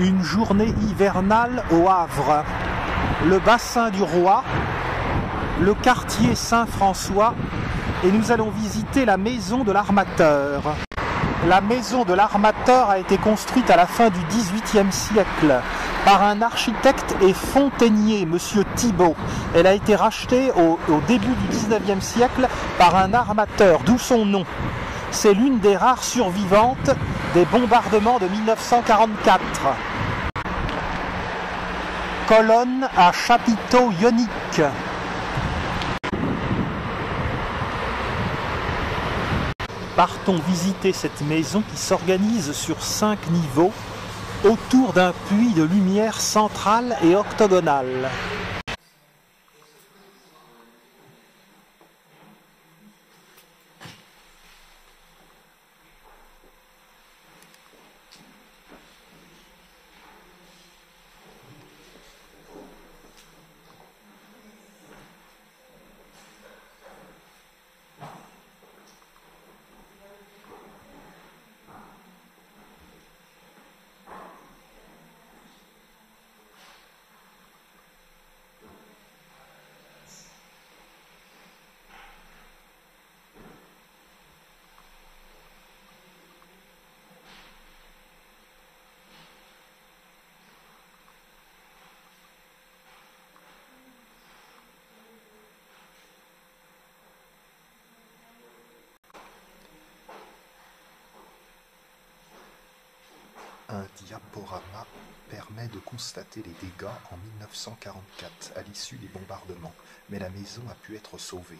Une journée hivernale au Havre. Le bassin du Roi, le quartier Saint-François et nous allons visiter la maison de l'armateur. La maison de l'armateur a été construite à la fin du XVIIIe siècle par un architecte et fontainier, monsieur Thibault. Elle a été rachetée au, au début du XIXe siècle par un armateur, d'où son nom. C'est l'une des rares survivantes des bombardements de 1944. Colonne à chapiteau ionique. Partons visiter cette maison qui s'organise sur cinq niveaux autour d'un puits de lumière central et octogonal. Un diaporama permet de constater les dégâts en 1944 à l'issue des bombardements, mais la maison a pu être sauvée.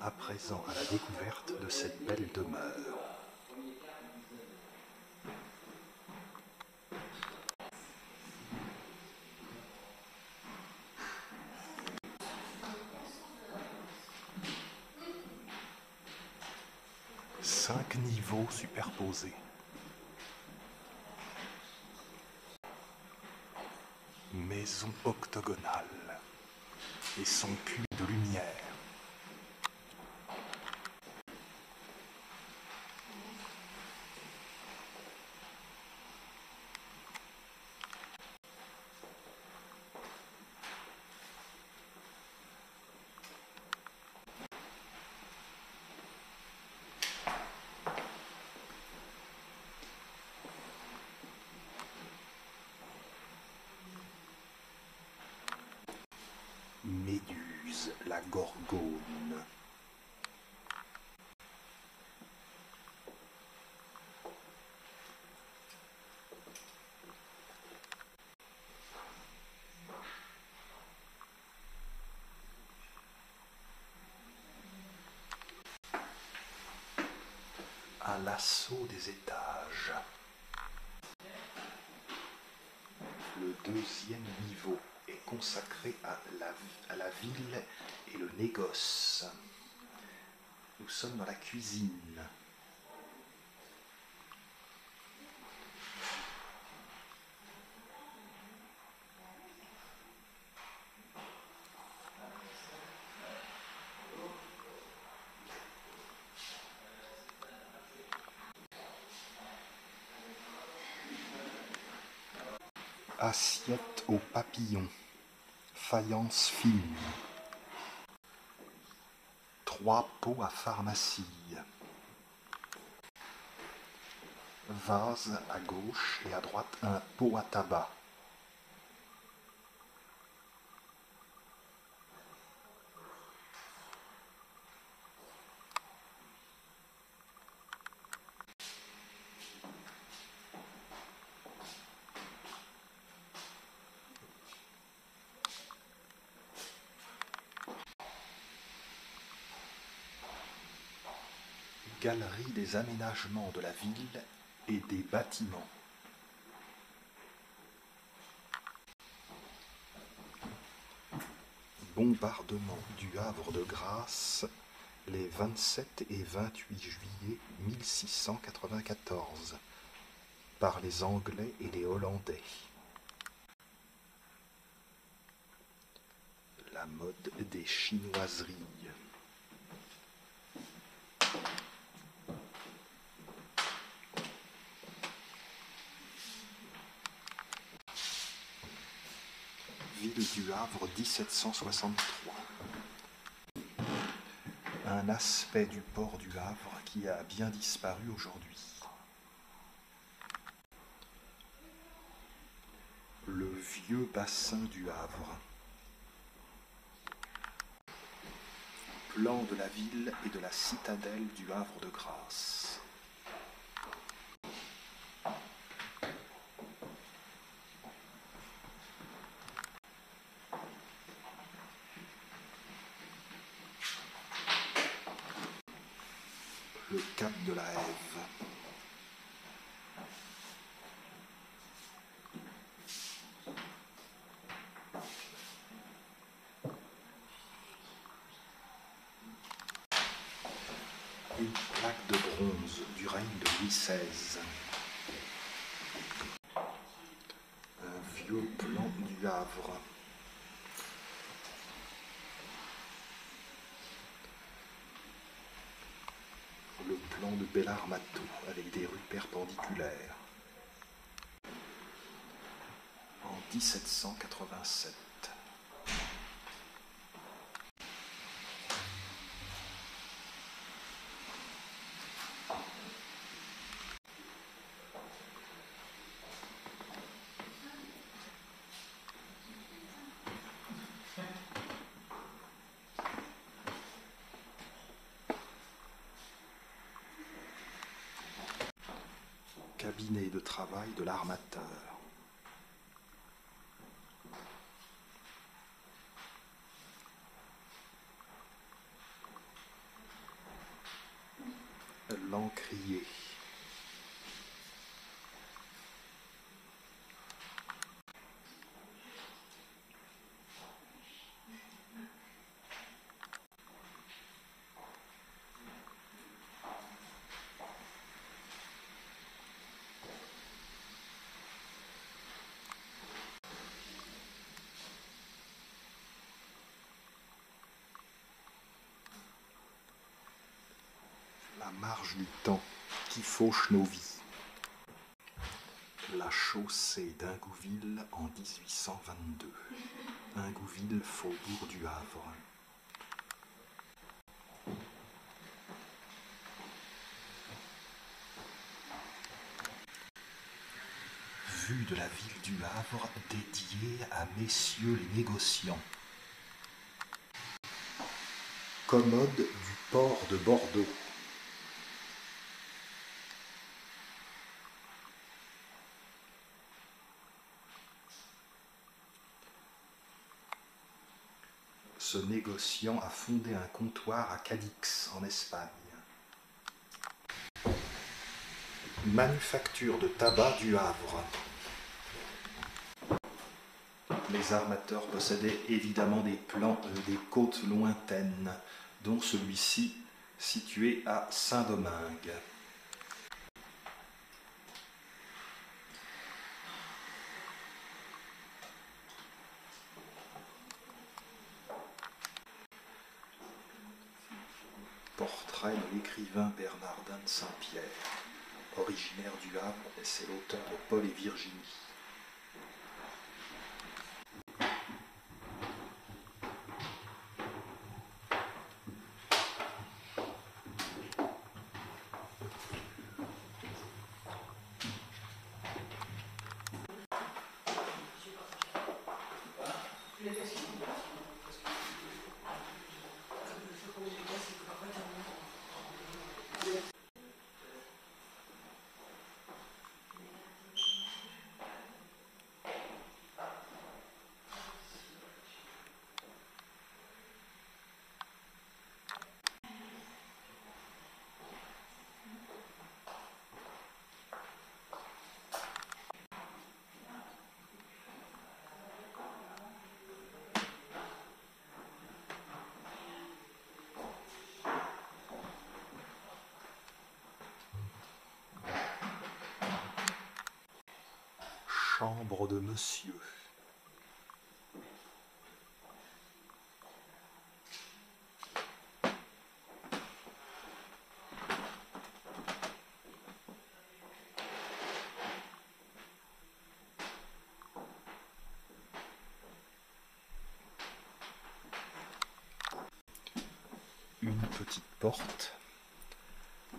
à présent à la découverte de cette belle demeure. Cinq niveaux superposés. Maison octogonale et son puits de lumière. La gorgone. À l'assaut des étages. Le deuxième niveau est consacré à la, à la ville et le négoce. Nous sommes dans la cuisine. Assiette aux papillons. Faïence fine. Trois pots à pharmacie. Vase à gauche et à droite un pot à tabac. Galerie des aménagements de la ville et des bâtiments. Bombardement du Havre de Grâce les 27 et 28 juillet 1694 par les Anglais et les Hollandais. La mode des chinoiseries. Ville du Havre 1763. Un aspect du port du Havre qui a bien disparu aujourd'hui. Le vieux bassin du Havre. Plan de la ville et de la citadelle du Havre de Grâce. Le cap de la Hève. Une plaque de bronze du règne de Louis Un vieux plan du Havre. Le plan de Bellarmato avec des rues perpendiculaires. En 1787. Cabinet de travail de l'armateur. Marge du temps qui fauche nos vies. La chaussée d'Ingouville en 1822. Ingouville, faubourg du Havre. Vue de la ville du Havre dédiée à messieurs les négociants. Commode du port de Bordeaux. A fondé un comptoir à Cadix, en Espagne. Manufacture de tabac du Havre. Les armateurs possédaient évidemment des plans euh, des côtes lointaines, dont celui-ci situé à Saint-Domingue. Portrait l'écrivain Bernardin de Saint-Pierre, originaire du Havre, c'est l'auteur de Paul et Virginie. Chambre de monsieur. Une petite porte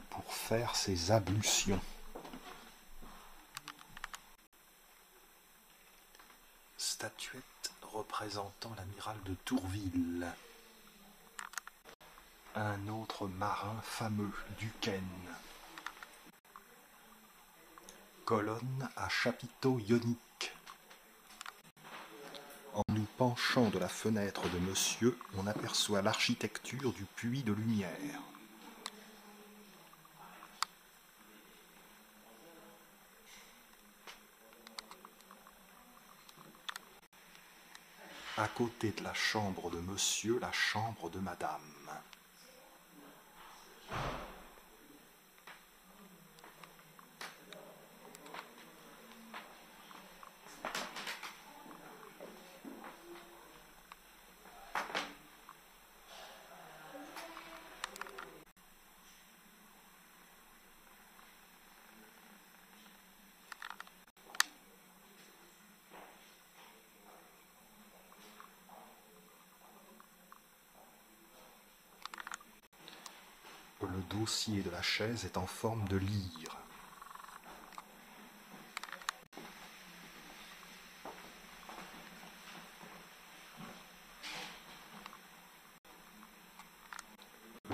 pour faire ses ablutions. Représentant l'amiral de Tourville. Un autre marin fameux, Duquesne. Colonne à chapiteau ionique. En nous penchant de la fenêtre de monsieur, on aperçoit l'architecture du puits de lumière. À côté de la chambre de monsieur, la chambre de madame. Le dossier de la chaise est en forme de lyre.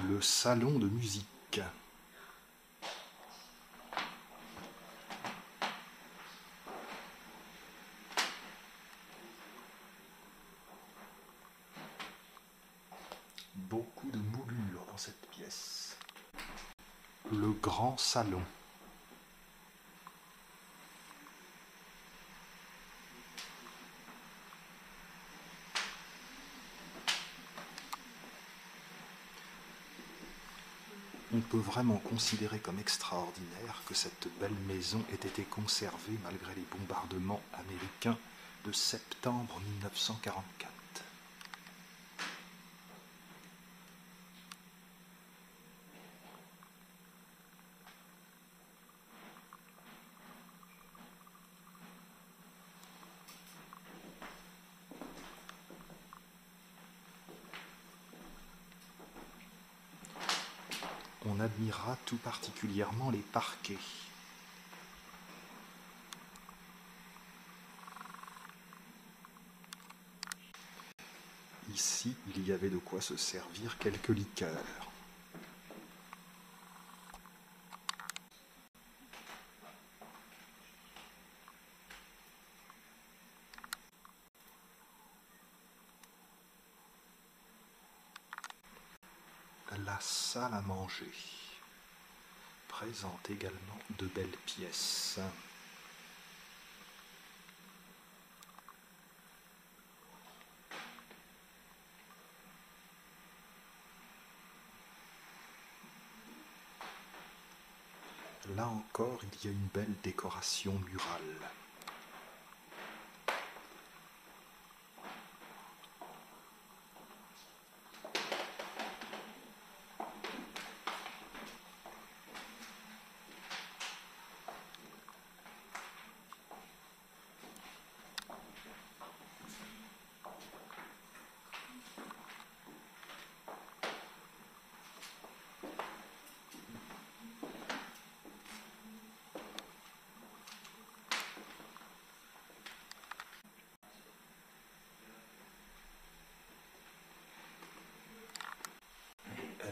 Le salon de musique. Beaucoup de moulures dans cette pièce. Le grand On peut vraiment considérer comme extraordinaire que cette belle maison ait été conservée malgré les bombardements américains de septembre 1944. Tout particulièrement les parquets. Ici, il y avait de quoi se servir quelques liqueurs. La salle à manger présente également de belles pièces. Là encore, il y a une belle décoration murale.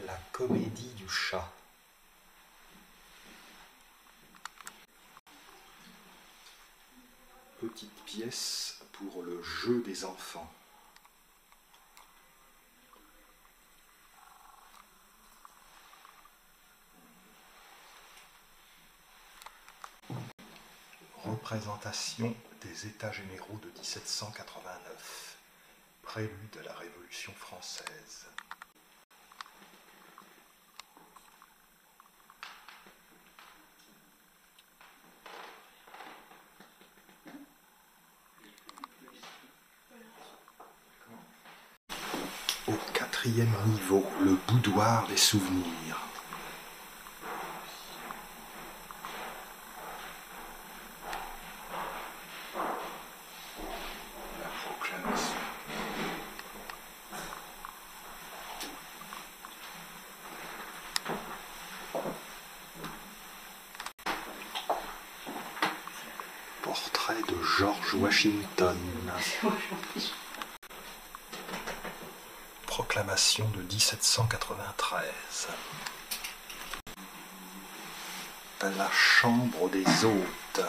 La comédie du chat. Petite pièce pour le jeu des enfants. Représentation des États généraux de 1789. Prélude à la Révolution française. Au niveau, le boudoir des souvenirs. La proclamation. Portrait de George Washington. Proclamation de 1793. La chambre des hôtes.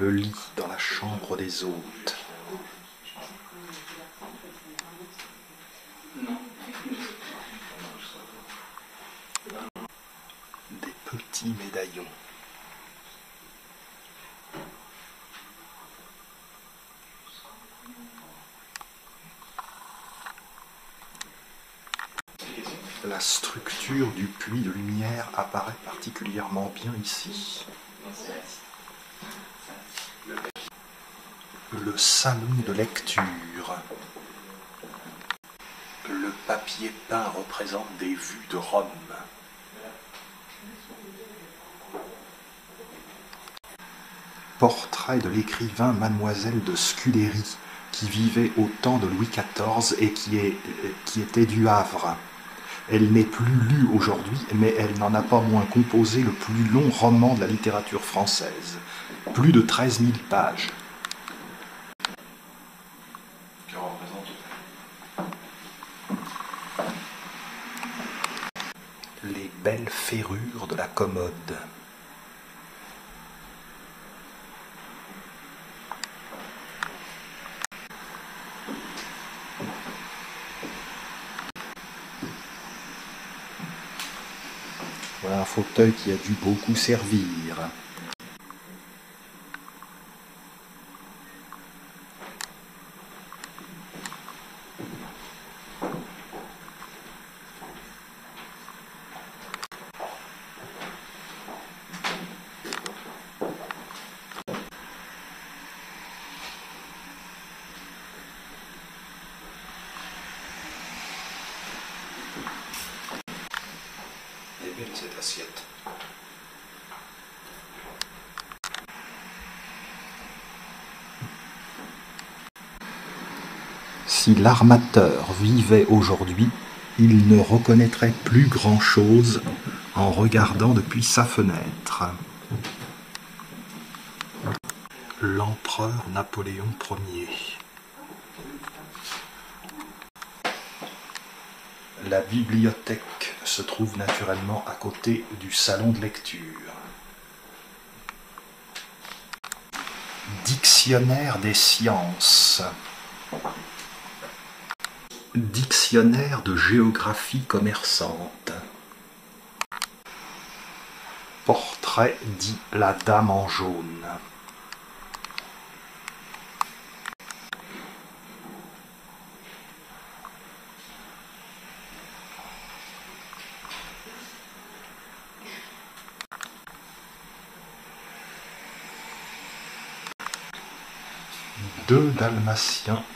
Le lit dans la chambre des hôtes. Des petits médaillons. La structure du puits de lumière apparaît particulièrement bien ici. Le salon de lecture. Le papier peint représente des vues de Rome. Portrait de l'écrivain Mademoiselle de Scudéry, qui vivait au temps de Louis XIV et qui, qui était du Havre. Elle n'est plus lue aujourd'hui, mais elle n'en a pas moins composé le plus long roman de la littérature française. Plus de 13 000 pages. qui représente Les belles ferrures de la commode. Voilà un fauteuil qui a dû beaucoup servir. belle Si l'armateur vivait aujourd'hui, il ne reconnaîtrait plus grand-chose en regardant depuis sa fenêtre. L'empereur Napoléon Ier. La bibliothèque se trouve naturellement à côté du salon de lecture. Dictionnaire des sciences. Dictionnaire de géographie commerçante. Portrait dit la dame en jaune.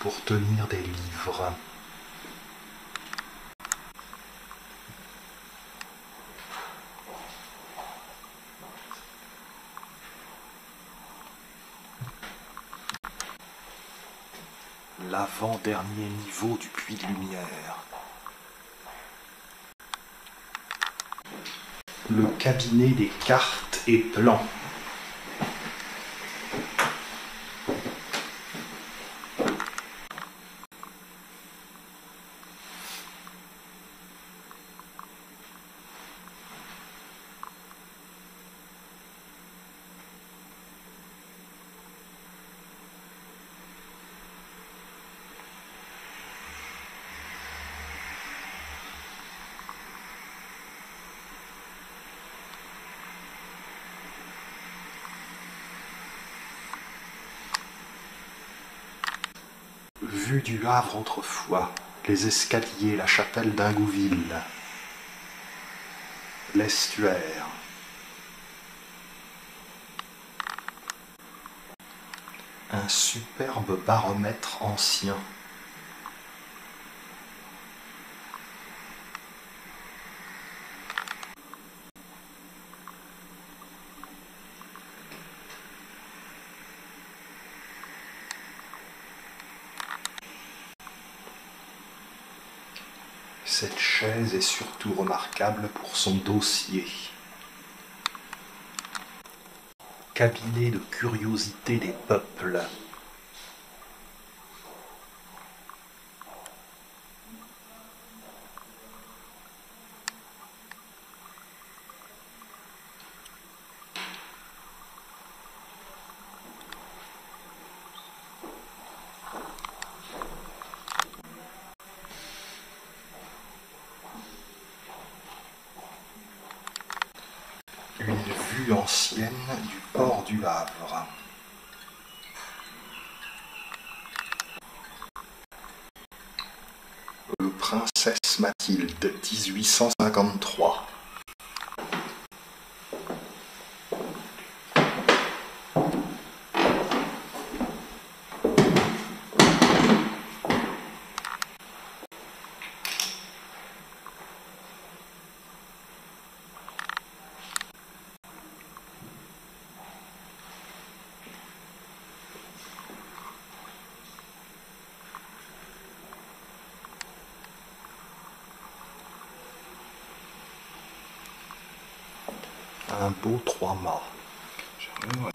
Pour tenir des livres. L'avant-dernier niveau du puits de lumière. Le cabinet des cartes et plans. Vue du Havre autrefois, les escaliers, la chapelle d'Ingouville, l'estuaire. Un superbe baromètre ancien. Cette chaise est surtout remarquable pour son dossier. Cabinet de curiosité des peuples. Une vue ancienne du port du Havre. Le Princesse Mathilde, 1853. Un beau. J'aimerais, ouais.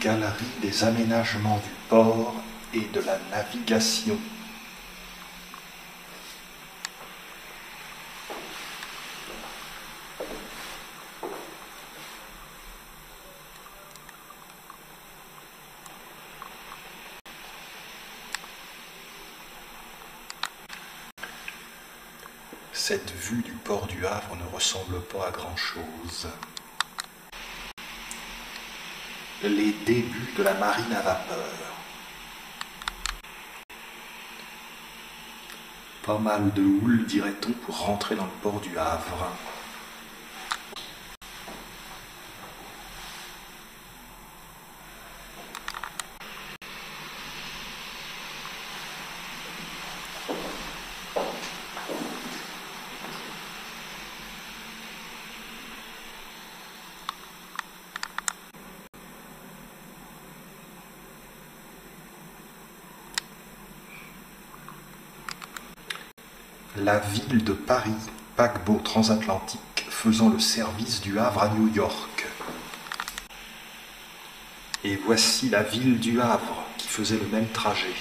Galerie des aménagements du port et de la navigation. cette vue du port du Havre ne ressemble pas à grand-chose. Les débuts de la marine à vapeur. Pas mal de houle, dirait-on, pour rentrer dans le port du Havre. La ville de Paris, paquebot transatlantique faisant le service du Havre à New York. Et voici la ville du Havre qui faisait le même trajet.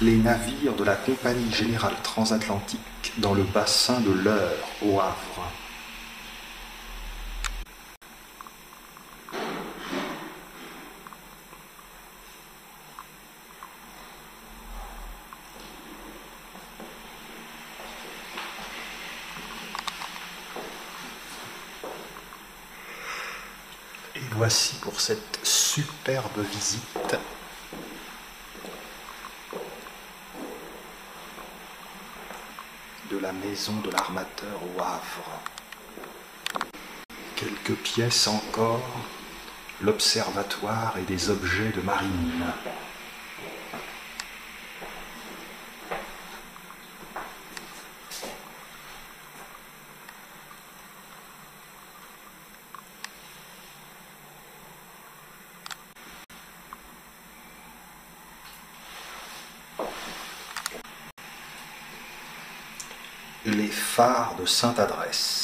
Les navires de la Compagnie générale transatlantique dans le bassin de l'Eure au Havre. Et voici pour cette superbe visite de la maison de l'armateur au Havre. Quelques pièces encore, l'observatoire et des objets de marine. Les phares de Sainte-Adresse. Une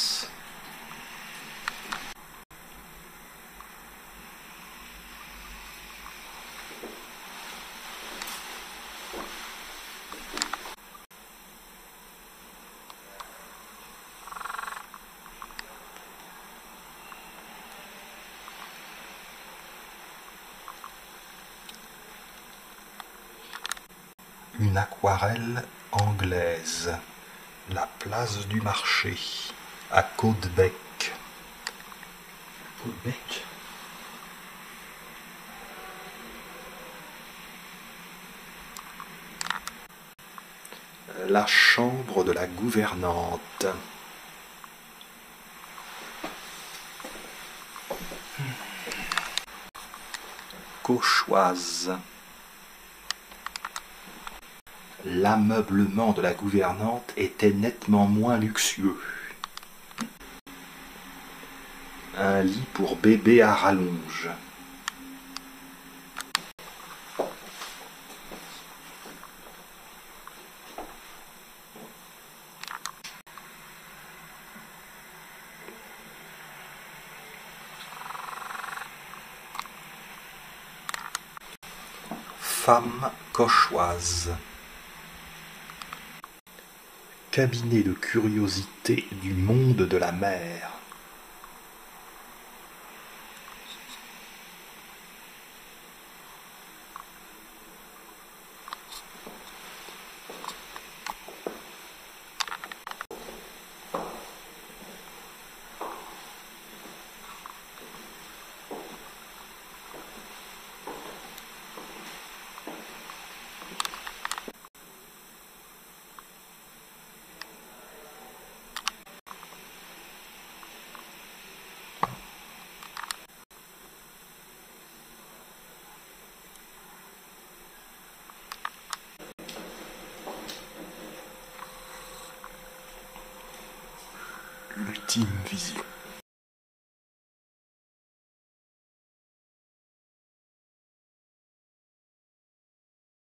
place du marché, à Côte-Bec. Côte-Bec La chambre de la gouvernante. Cauchoise. L'ameublement de la gouvernante était nettement moins luxueux. Un lit pour bébé à rallonge. Femme cauchoise. Cabinet de curiosité du monde de la mer.